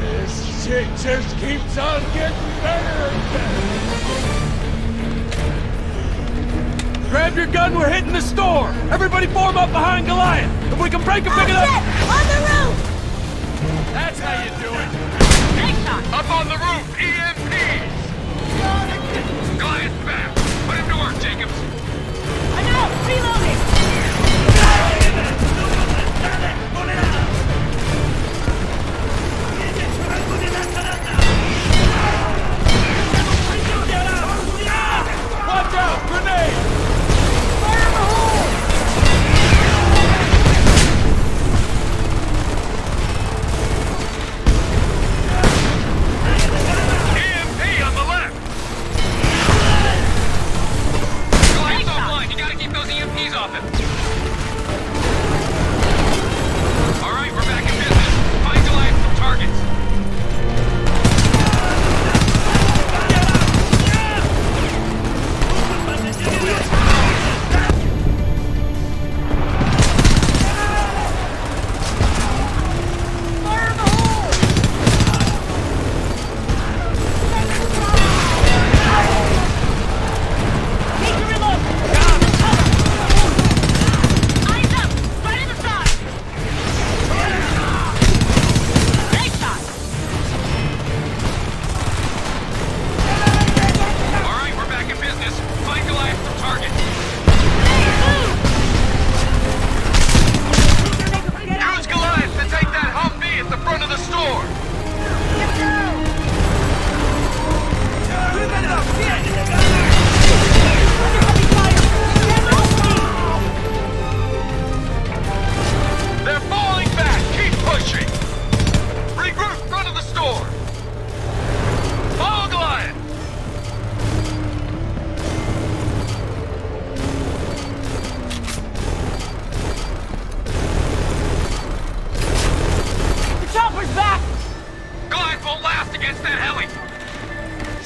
this shit just keeps on getting better. Grab your gun, we're hitting the store! Everybody form up behind Goliath! If we can break him, big enough! On the roof! That's how you do it! EMPs him.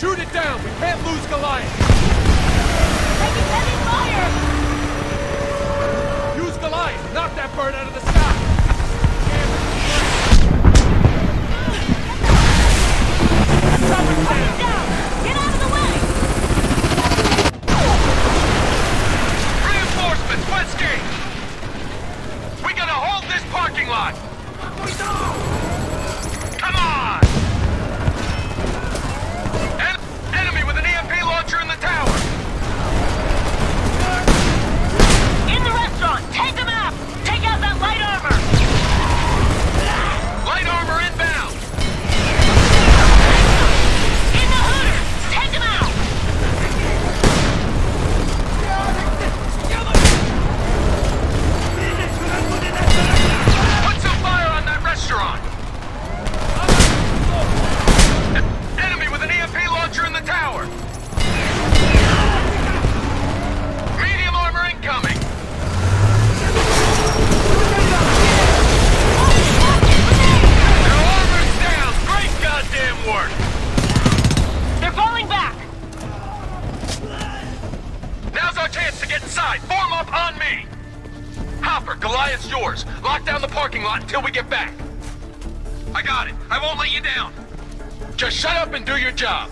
Shoot it down! We can't lose Goliath! Taking heavy fire! Use Goliath! Knock that bird out of the sky! Chopper's down! Down! Get out of the way! Reinforcements, Westgate. We gotta hold this parking lot. Come chance to get inside. Form up on me. Hopper, Goliath's yours. Lock down the parking lot until we get back. I got it. I won't let you down. Just shut up and do your job.